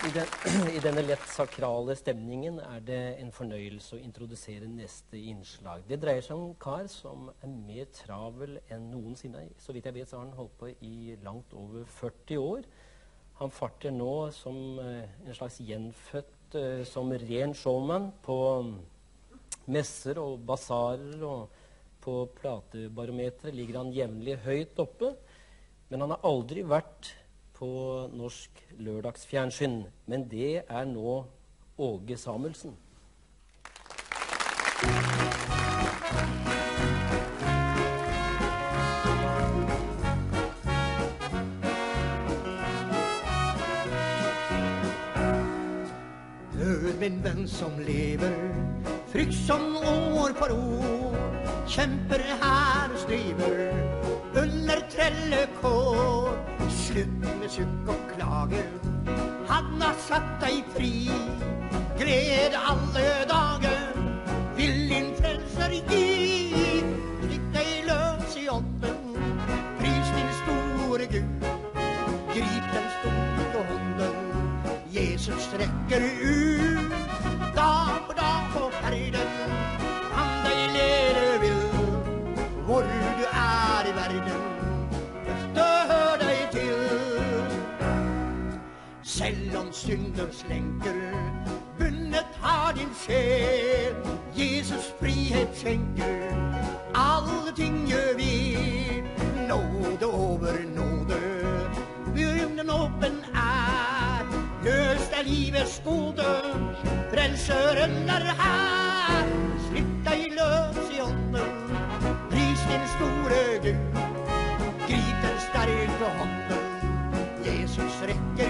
I, den, I, denne lett sakrale stemningen er det en fornøyelse å introdusere neste innslag. Det dreier seg om en kar som er mer travel enn noensinne. Så vidt jeg vet, så har han holdt på i langt over 40 år. Han farter nå som uh, en slags gjenfødt uh, som ren showman på um, messer og basarer. Og på platebarometeret ligger han jevnlig høyt oppe. Men han har aldri vært på norsk lørdagsfjernsyn. Men det er nå Åge Samuelsen. Hør, min venn som lever, frykt som år for år, kjemper her og striver under trellekår slutt med sukk og klager. Han har satt deg fri. Gled alle dager vil din frelser gi. Slipp deg løs i ånden, pris din store Gud. Grip den store hånden, Jesus strekker ut. Selv om synders lenker bundet har din sjel. Jesus frihet skjenker, alle ting gjør vi. Nåde over nåde, Byrden åpen er. Løst er livets gode, frelseren er her. Slipp deg løs i ånden, pris din store Gud. Grip den sterke hånden, Jesus rekker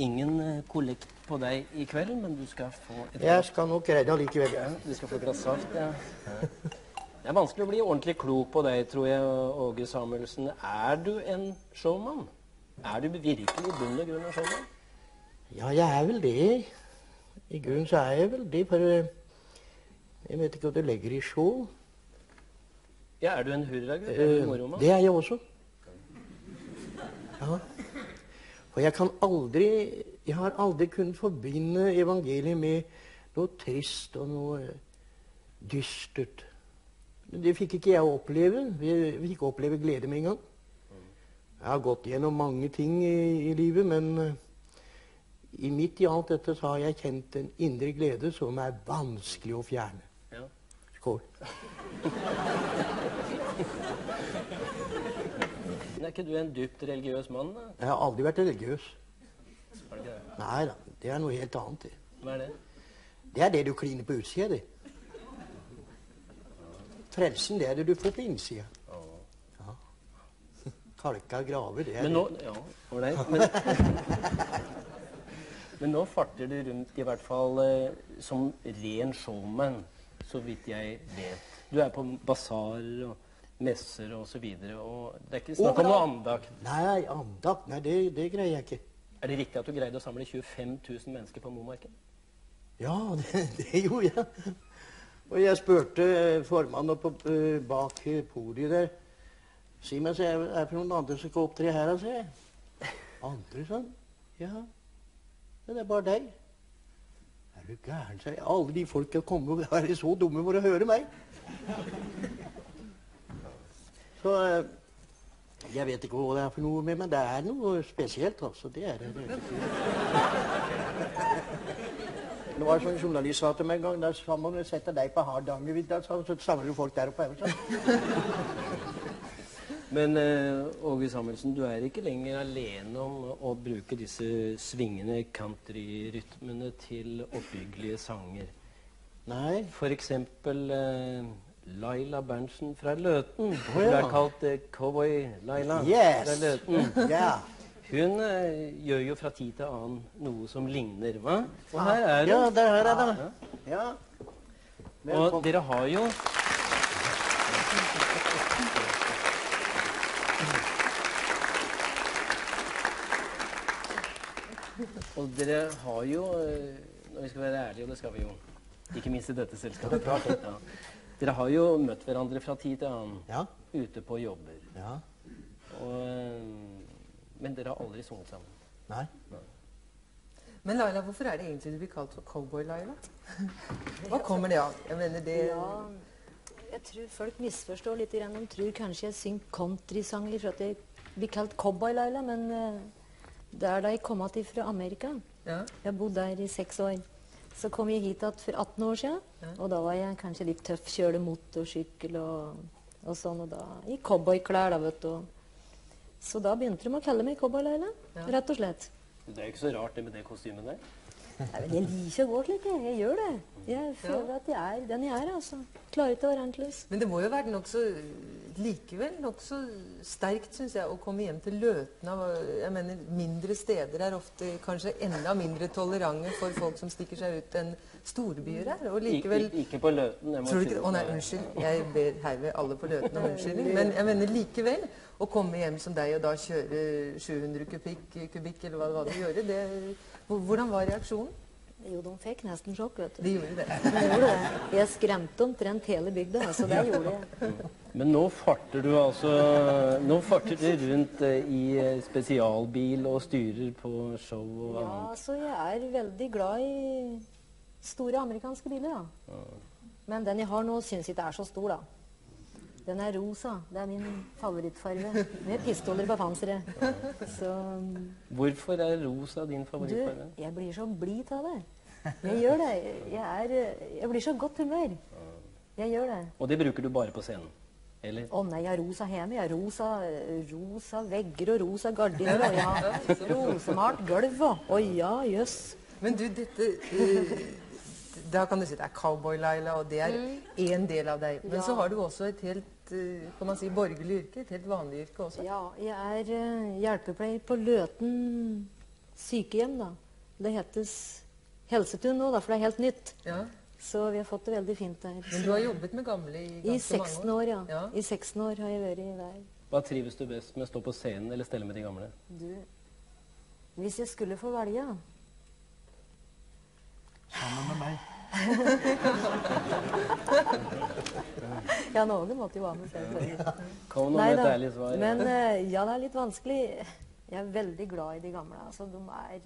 ingen uh, kollekt på deg i kveld, men du skal få et Jeg skal nok redde allikevel. likevel. Ja, du skal få et glass saft, ja. Det er vanskelig å bli ordentlig klok på deg, tror jeg, Åge Samuelsen. Er du en showman? Er du virkelig i bunn og grunn en showman? Ja, jeg er vel det. I grunnen så er jeg vel det, for eh, jeg vet ikke hva du legger i show. Ja, Er du en hurragutt? Uh, det er jeg også. Ja. For jeg kan aldri Jeg har aldri kunnet forbinde evangeliet med noe trist og noe dystert. Det fikk ikke jeg oppleve. Vi fikk ikke oppleve glede med en gang. Jeg har gått gjennom mange ting i, i livet, men uh, i midt i alt dette så har jeg kjent en indre glede som er vanskelig å fjerne. Ja. Skål. Men er ikke du en dypt religiøs mann? da? Jeg har aldri vært religiøs. Har du ikke det? Nei da, det er noe helt annet. det. Hva er det? Det er det du kliner på utsida, det. Frelsen, det er det du får på innsida. Ja. Kalka graver, det er Men nå Ja, ålreit. Men, men nå farter du rundt i hvert fall eh, som ren showman, så vidt jeg vet. Du er på basarer og messer og så videre, og det er ikke snakk om noe andakt. Nei, andakt Nei, det, det greier jeg ikke. Er det riktig at du greide å samle 25 000 mennesker på Momarken? Ja, det, det gjorde jeg. Og jeg spurte formannen opp uh, bak podiet der Si meg, så er det noen andre som skal opptre her, sier jeg. Andre, sånn? Ja. ja. Det er bare deg. Er du gæren, sier jeg. Alle de folka kommer og er så dumme for å høre meg. Så uh, jeg vet ikke hva det er for noe med men det er noe spesielt, altså. Det er det. Det var sånn journalist sa til meg en gang da sa man sette deg på Hardangervidda, så samler du folk der oppe. Men uh, Åge Samuelsen, du er ikke lenger alene om å bruke disse svingende countryrytmene til oppbyggelige sanger. Nei. For eksempel uh, Laila Berntsen fra Løten. Hun ja. er kalt uh, Cowboy-Laila Yes. fra Løten. Yeah. Hun uh, gjør jo fra tid til annen noe som ligner, hva? Og her er hun. Ja, der der er det. Ja. Og dere har jo Og dere har jo, eh, når vi skal være ærlige, og det skal vi jo, ikke minst i dette selskapet ja. Dere har jo møtt hverandre fra tid til annen Ja. ute på jobber. Ja. Og, eh, men dere har aldri sunget sammen. Nei. Men Laila, hvorfor er det egentlig du blir kalt for Cowboy-Laila? Hva kommer det av? Jeg mener det Ja, jeg tror folk misforstår litt. De tror kanskje jeg synger countrysanger for at jeg blir kalt Cowboy-Laila, men eh, det er da jeg kom tilbake fra Amerika. Ja. Jeg bodde der i seks år. Så kom jeg hit igjen for 18 år siden, og da var jeg kanskje litt tøff. Kjørte motorsykkel og, og sånn, og da i cowboyklær, da, vet du. Så da begynte de å kalle meg Cowboy-Laila, rett og slett. Det er jo ikke så rart det med det kostymet der. Nei, men jeg liker å gå litt, jeg. Jeg gjør det. Jeg føler at jeg er den jeg er, altså. Klarer ikke å være annerledes. Men det må jo være nokså likevel nokså sterkt, syns jeg, å komme hjem til Løten av Jeg mener, mindre steder er ofte kanskje enda mindre tolerante for folk som stikker seg ut enn storbyer er. Og likevel Ik ikke på Løten. jeg må Tror du ikke det? Å nei, unnskyld. Jeg ber herved alle på Løten om unnskyldning. Men jeg mener likevel å komme hjem som deg og da kjøre 700 kubikk, kubikk eller hva det var du gjorde, det, hvordan var reaksjonen? Jo, de fikk nesten sjokk, vet du. De gjorde det. De gjorde det. Jeg skremte omtrent hele bygda, altså det gjorde jeg. Men nå farter du altså Nå farter du rundt eh, i eh, spesialbil og styrer på show og Ja, altså så jeg er veldig glad i store amerikanske biler, da. Men den jeg har nå, syns ikke er så stor, da. Den er rosa. Det er min favorittfarge. Med pistoler på panseret. Så Hvorfor er rosa din du, jeg blir så blid av det. Jeg gjør det. Jeg, er, jeg blir så godt humør. Jeg gjør det. Og det bruker du bare på scenen? Eller? Å nei, jeg har rosa hjemme. Jeg har rosa, rosa vegger og rosa gardiner. Og jeg har rosemalt gulv og Å ja, jøss. Men du, dette uh, Da kan du si det er cowboy-Laila, og det er én del av deg. Men Ja. så har du også et helt kan man si, borgerlig yrke. Et helt vanlig yrke også. Ja, jeg er eh, hjelpepleier på Løten sykehjem, da. Det hetes Helsetun nå, da, for det er helt nytt. Ja. Så vi har fått det veldig fint der. Men du har jobbet med gamle i I ganske 16 mange år, år? ja. Ja. I 16 år har jeg vært der. Hva trives du best med? Stå på scenen eller stelle med de gamle? Du, hvis jeg skulle få velge Sammen med meg. Ja, noen måtte jo være med selv. Kom nå med et ærlig svar. Men eh, ja, det er litt vanskelig. Jeg er veldig glad i de gamle. Altså, de er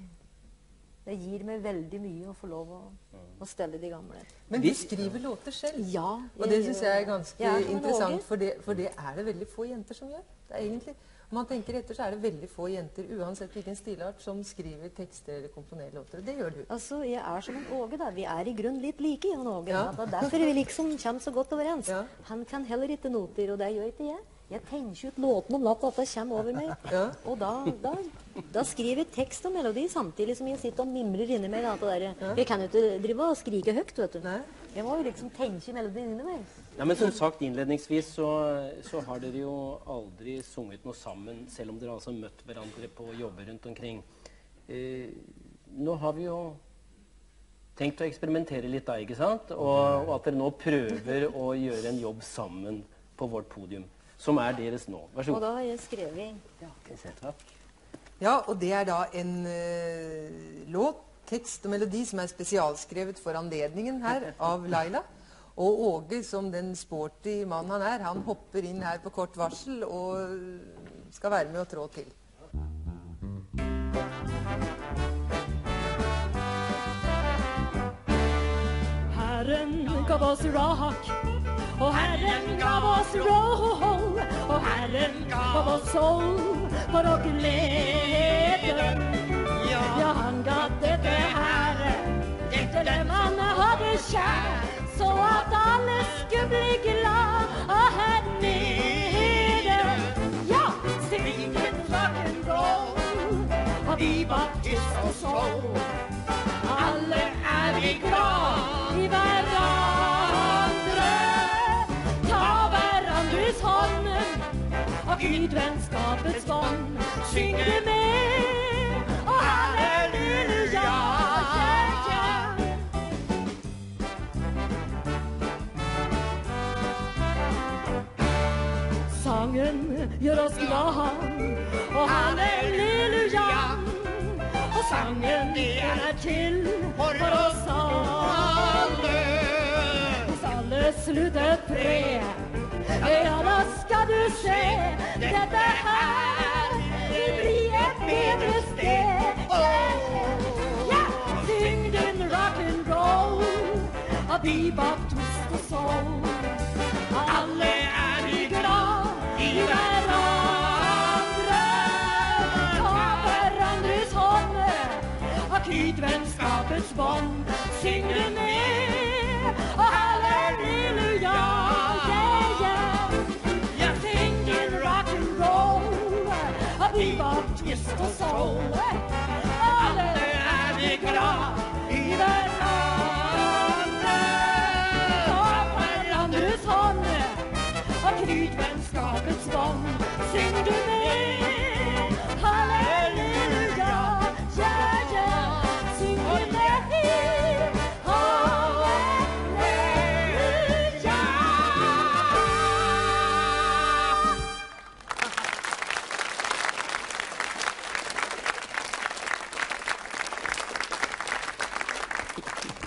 Det gir meg veldig mye å få lov å, å stelle de gamle. Men du skriver låter selv. Ja. Og det syns jeg er ganske Jeg er interessant, for det, for det er det veldig få jenter som gjør. Det er egentlig, man tenker etter, så er det veldig få jenter, uansett hvilken stilart, som skriver tekster eller komponerer låter. Det gjør du. Altså, jeg er som en Åge, da. Vi er i grunnen litt like, Jan Åge. Ja. Det er derfor vi liksom kommer så godt overens. Ja. Han kan heller ikke noter, og det gjør ikke jeg. Jeg tenker ut låtene om natta, at det kommer over meg. Ja. Og da, da, da skriver jeg tekst og melodi samtidig som jeg sitter og mimrer inni meg. Jeg kan jo ikke drive og skrike høyt, vet du. Nei. Jeg må jo liksom tenke melodien inni meg. Ja, men som sagt innledningsvis så, så har dere jo aldri sunget noe sammen, selv om dere altså møtt hverandre på jobber rundt omkring. Eh, nå har vi jo tenkt å eksperimentere litt da, ikke sant? Og, og at dere nå prøver å gjøre en jobb sammen på vårt podium, som er deres nå. Vær så Og da har jeg skrevet Ja, takk. Ja, og det er da en uh, låt, tekst og melodi som er spesialskrevet for anledningen her av Laila. Og Åge, som den sporty mann han er, han hopper inn her på kort varsel og skal være med å trå til. Herren gav oss rock, og Herren gav oss roll, og Herren gav oss soul for å glede. Ja, han gav dette Herren etter dem han hadde kjær, så at alle skulle bli glad og her nede. Ja, it rock and roll, og vi var tyst og soul. Alle er vi glad i hverandre. Ta hverandres hånden og knyt vennskapets bånd. Synge med, sangen gjør oss glad. Og halleluja. Og sangen den er til for oss alle. Hvis alle sluttet pre, ja da skal du se. Dette her vil bli et bedre sted. Ja, syng din rock'n'roll av bebop, twist og soul. Vennskapets bånd.